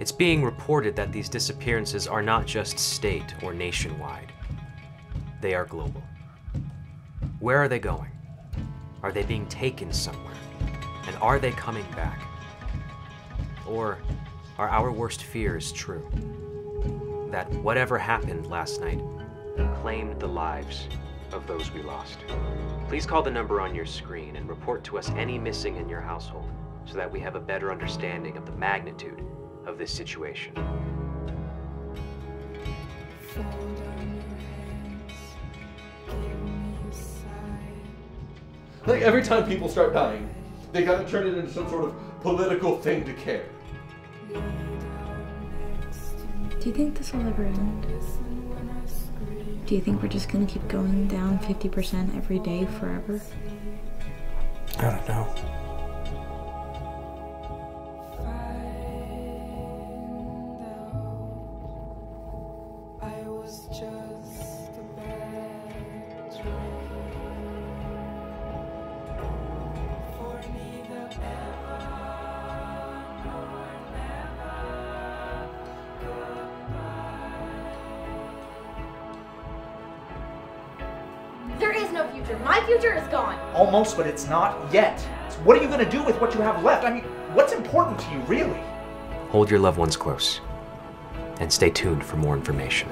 It's being reported that these disappearances are not just state or nationwide, they are global. Where are they going? Are they being taken somewhere? And are they coming back? Or are our worst fears true? That whatever happened last night claimed the lives of those we lost. Please call the number on your screen and report to us any missing in your household so that we have a better understanding of the magnitude of this situation. Like every time people start dying, they gotta turn it into some sort of political thing to care. Do you think this will ever end? Do you think we're just gonna keep going down 50% every day forever? I don't know. There is no future. My future is gone. Almost, but it's not yet. So what are you gonna do with what you have left? I mean, what's important to you, really? Hold your loved ones close and stay tuned for more information.